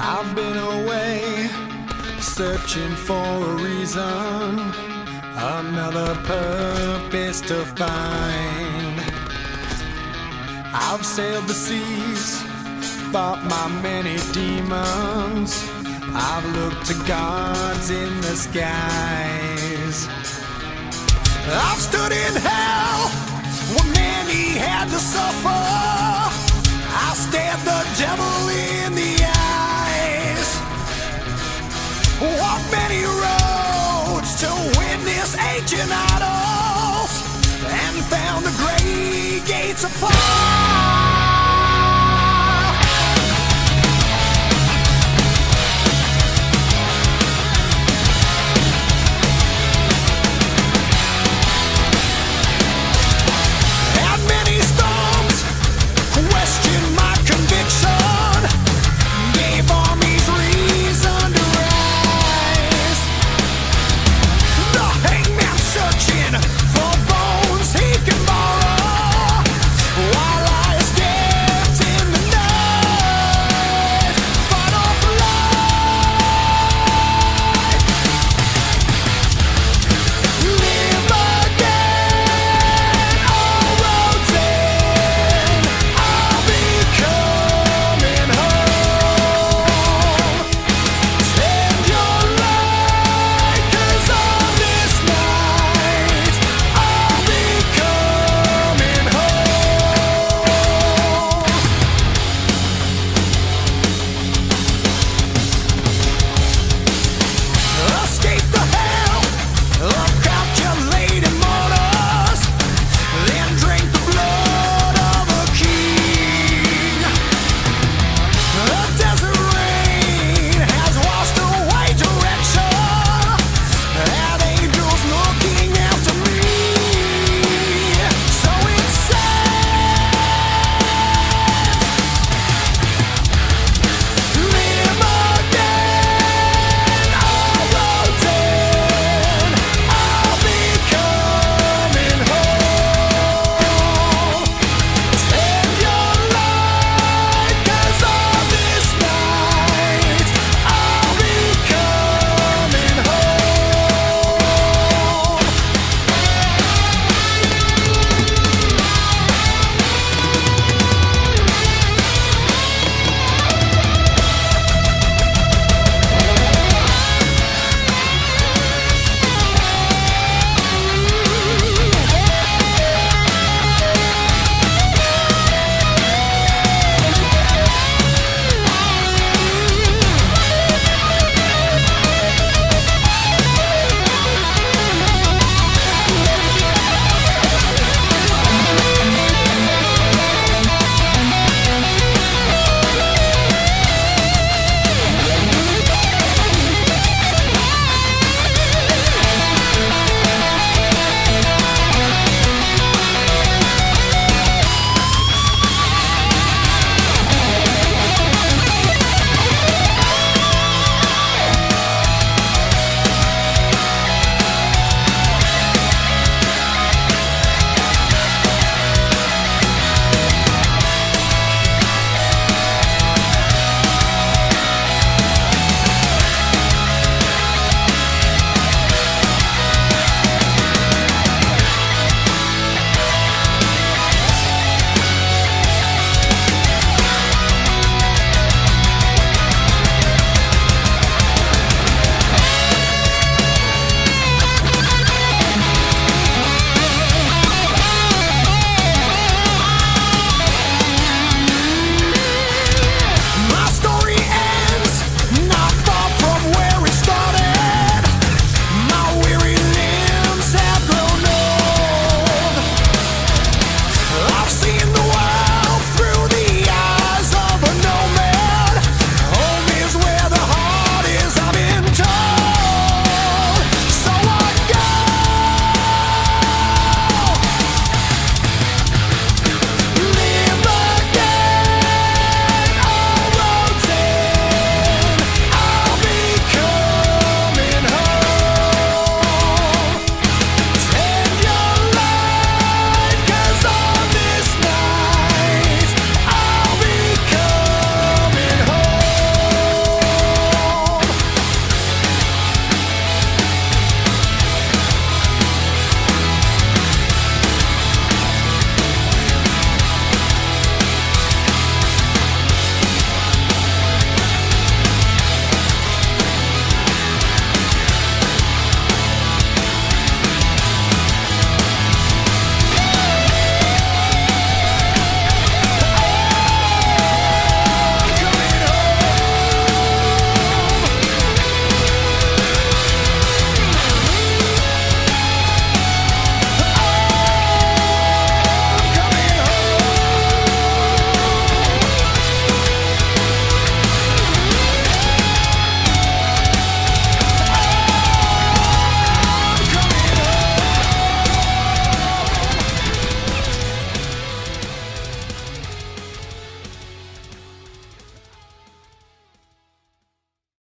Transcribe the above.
I've been away searching for a reason, another purpose to find. I've sailed the seas, fought my many demons. I've looked to gods in the skies. I've stood in hell where many had to suffer. I stared the devil in the eyes. Walked many roads to witness ancient idols and found the great gates of fire.